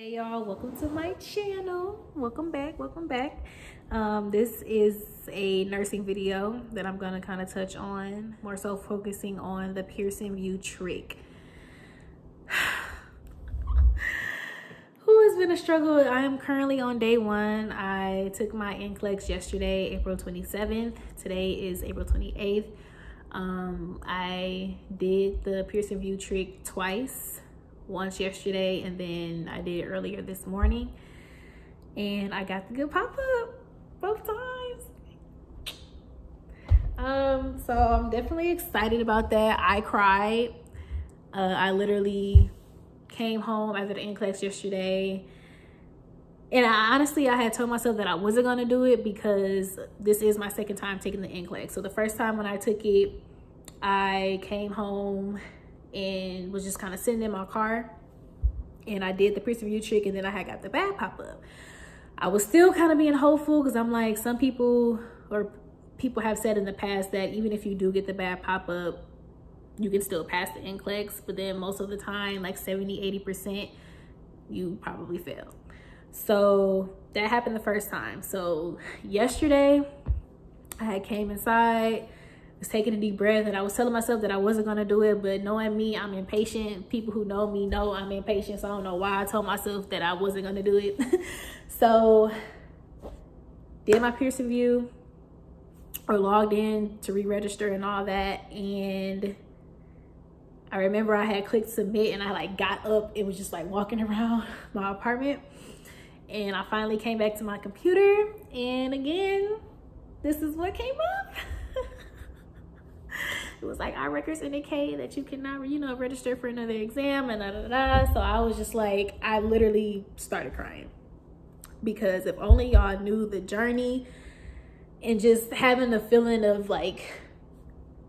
hey y'all. Welcome to my channel. Welcome back. Welcome back. Um, this is a nursing video that i'm to kind of touch on more so focusing on the Pearson VUE trick. Who has been a struggle? I am currently on day one. I took my NCLEX yesterday april 27th today is april 28th um, i did the Pearson VUE trick twice once yesterday and then I did earlier this morning. And I got the good pop-up both times. Um, so I'm definitely excited about that. I cried. Uh, I literally came home after the NCLEX yesterday. And I, honestly, I had told myself that I wasn't going to do it because this is my second time taking the NCLEX. So the first time when I took it, I came home and was just kind of sitting in my car and I did the Pearson VUE trick and then I had got the bad pop up. I was still kind of being hopeful because I'm like, some people or people have said in the past that even if you do get the bad pop up, you can still pass the NCLEX, but then most of the time, like 70, 80%, you probably fail. So that happened the first time. So yesterday, I had came inside, was taking a deep breath and I was telling myself that I wasn't gonna do it, but knowing me, I'm impatient. People who know me know I'm impatient, so I don't know why I told myself that I wasn't gonna do it. so did my Pearson VUE or logged in to re-register and all that. And I remember I had clicked submit and I like got up and was just like walking around my apartment. And I finally came back to my computer and again, this is what came up. it was like our records indicate that you cannot, you know, register for another exam and da da da. So I was just like, I literally started crying because if only y'all knew the journey and just having the feeling of like,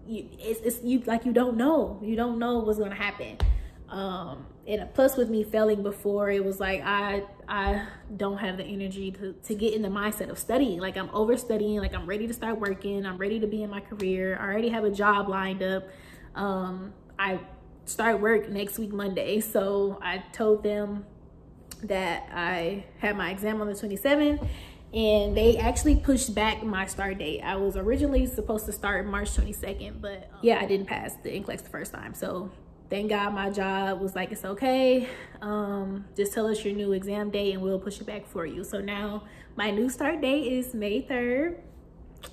you, it's, it's you like you don't know, you don't know what's gonna happen. Um, and plus with me failing before, it was like I I don't have the energy to, to get in the mindset of studying. Like I'm over studying, like I'm ready to start working, I'm ready to be in my career. I already have a job lined up. Um, I start work next week Monday. So I told them that I had my exam on the 27th and they actually pushed back my start date. I was originally supposed to start March 22nd, but um, yeah, I didn't pass the NCLEX the first time. So thank God my job was like, it's okay. Um, just tell us your new exam date and we'll push it back for you. So now my new start date is May 3rd.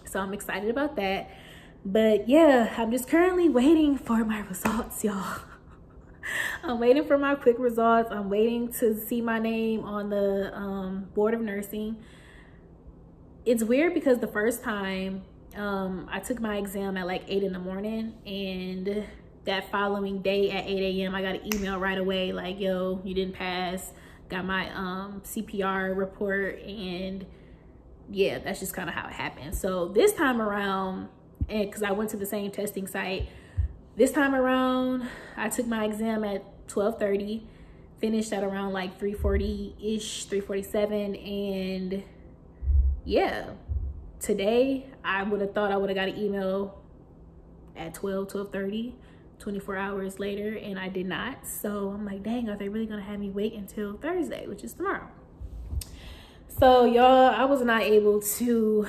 So I'm excited about that. But yeah, I'm just currently waiting for my results, y'all. I'm waiting for my quick results. I'm waiting to see my name on the um, board of nursing. It's weird because the first time um, I took my exam at like eight in the morning and that following day at 8 a.m. I got an email right away like, yo, you didn't pass. Got my um, CPR report and yeah, that's just kind of how it happened. So this time around, and because I went to the same testing site, this time around, I took my exam at 1230, finished at around like 340-ish, 347, and yeah, today I would have thought I would have got an email at 12, 1230 24 hours later and I did not. So I'm like, dang, are they really gonna have me wait until Thursday, which is tomorrow? So y'all, I was not able to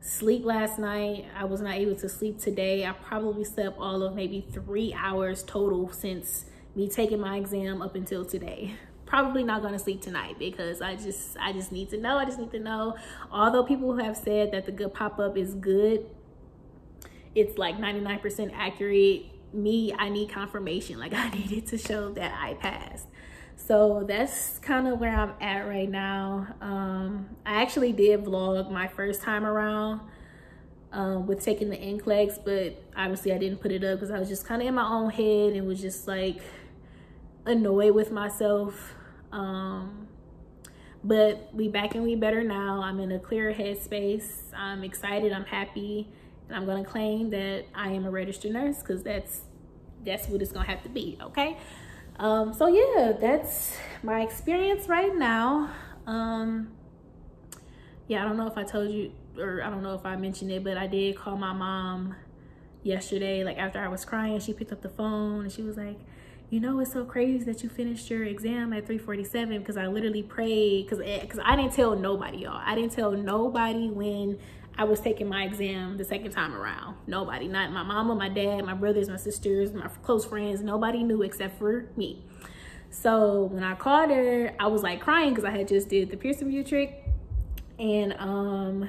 sleep last night. I was not able to sleep today. I probably slept all of maybe three hours total since me taking my exam up until today probably not to sleep tonight because I just I just need to know. I just need to know. Although people have said that the good pop-up is good, it's like 99% accurate. Me, I need confirmation. Like I needed to show that I passed. So that's kind of where I'm at right now. Um, I actually did vlog my first time around um, with taking the NCLEX, but obviously I didn't put it up because I was just kind of in my own head and was just like annoyed with myself. Um, but we back and we better now. I'm in a clearer headspace. I'm excited. I'm happy. And I'm gonna claim that I am a registered nurse because that's that's what it's gonna have to be, okay? Um, so yeah, that's my experience right now. Um, yeah, I don't know if I told you or I don't know if I mentioned it, but I did call my mom yesterday, like after I was crying, she picked up the phone and she was like, you know it's so crazy that you finished your exam at 347 because I literally prayed because because I didn't tell nobody y'all I didn't tell nobody when I was taking my exam the second time around. Nobody not my mama my dad my brothers my sisters my close friends nobody knew except for me. So when I called her I was like crying because I had just did the Pearson VUE trick. And um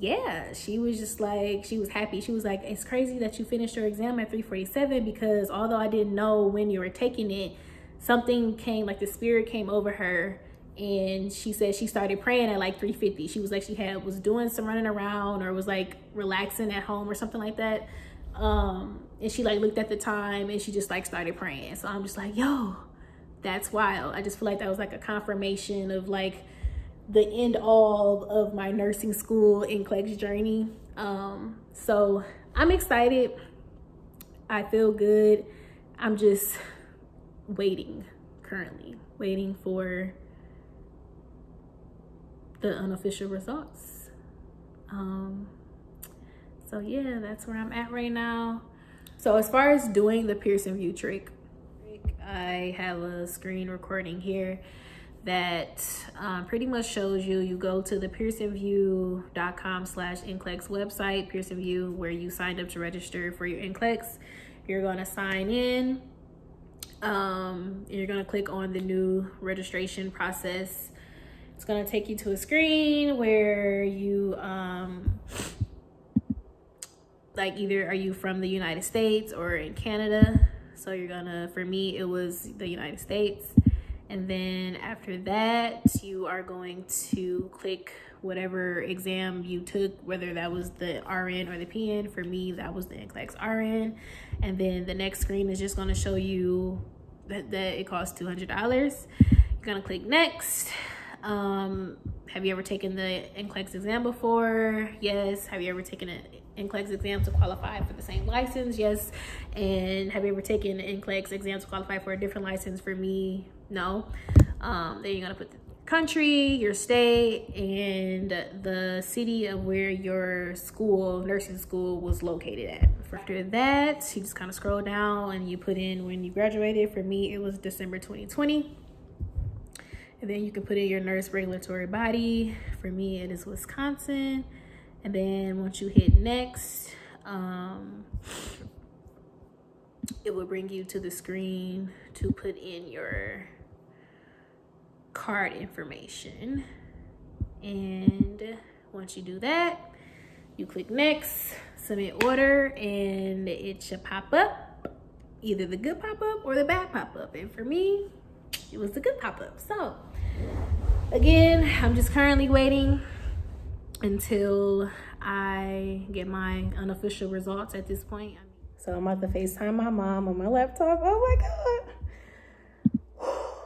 yeah, she was just like, she was happy. She was like, it's crazy that you finished your exam at 347 because although I didn't know when you were taking it, something came, like the spirit came over her and she said she started praying at like 350 she was like she had was doing some running around or was like relaxing at home or something like that um and she like looked at the time and she just like started praying so i'm just like yo that's wild i just feel like that was like a confirmation of like the end all of my nursing school NCLEX journey. Um, so I'm excited. I feel good. I'm just waiting currently, waiting for the unofficial results. Um, so yeah, that's where I'm at right now. So as far as doing the Pearson VUE trick, I have a screen recording here that um, pretty much shows you, you go to the pearsonvue.com slash NCLEX website, Pearson VUE, where you signed up to register for your NCLEX. You're gonna sign in. Um, you're gonna click on the new registration process. It's gonna take you to a screen where you, um, like either are you from the United States or in Canada. So you're gonna, for me, it was the United States and then after that, you are going to click whatever exam you took, whether that was the RN or the PN. For me, that was the NCLEX RN. And then the next screen is just gonna show you that, that it costs $200. You're gonna click next. Um, have you ever taken the NCLEX exam before? Yes. Have you ever taken an NCLEX exam to qualify for the same license? Yes. And have you ever taken an NCLEX exam to qualify for a different license? For me, no. Um, then you're gonna put the country, your state, and the city of where your school, nursing school was located at. After that, you just kind of scroll down and you put in when you graduated. For me, it was December 2020. And then you can put in your nurse regulatory body. For me, it is Wisconsin. And then once you hit next, um, it will bring you to the screen to put in your card information. And once you do that, you click next, submit order, and it should pop up. Either the good pop up or the bad pop up. And for me, it was the good pop up. So again, I'm just currently waiting until I get my unofficial results at this point. So I'm about to FaceTime my mom on my laptop. Oh my God.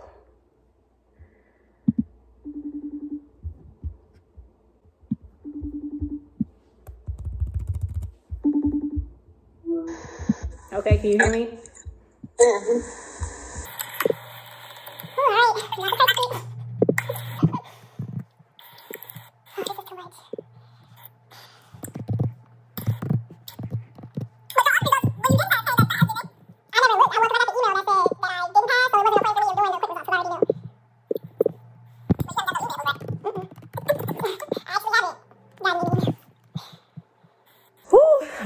Okay, can you hear me?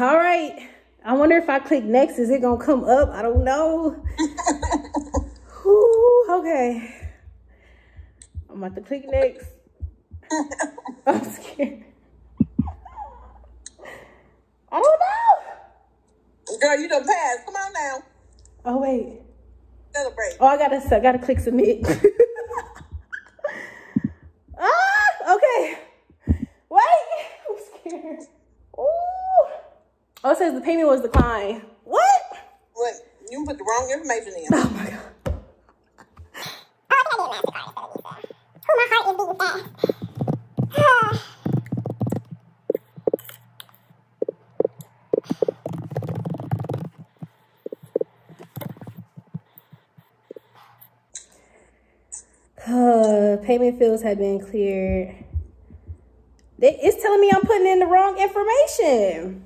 All right. I wonder if I click next, is it gonna come up? I don't know. Ooh, okay. I'm about to click next. I'm scared. I don't know. Girl, you done passed. Come on now. Oh wait. Celebrate. Oh, I gotta, I gotta click submit. ah, okay. Wait, I'm scared. Ooh. Oh, it says the payment was declined. What? What? You put the wrong information in. Oh my god. Oh, my heart is beating fast. Uh, payment fields have been cleared. It's telling me I'm putting in the wrong information.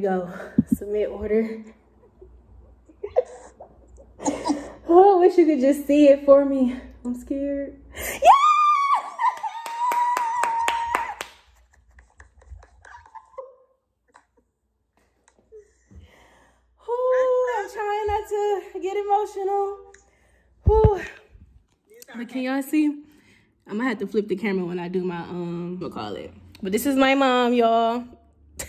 Go. Submit order. oh, I wish you could just see it for me. I'm scared. Yeah! I'm trying not to get emotional. Ooh. But can y'all see? I'm gonna have to flip the camera when I do my um what call it. But this is my mom, y'all.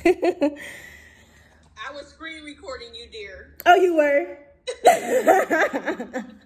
I was screen recording you, dear. oh, you were.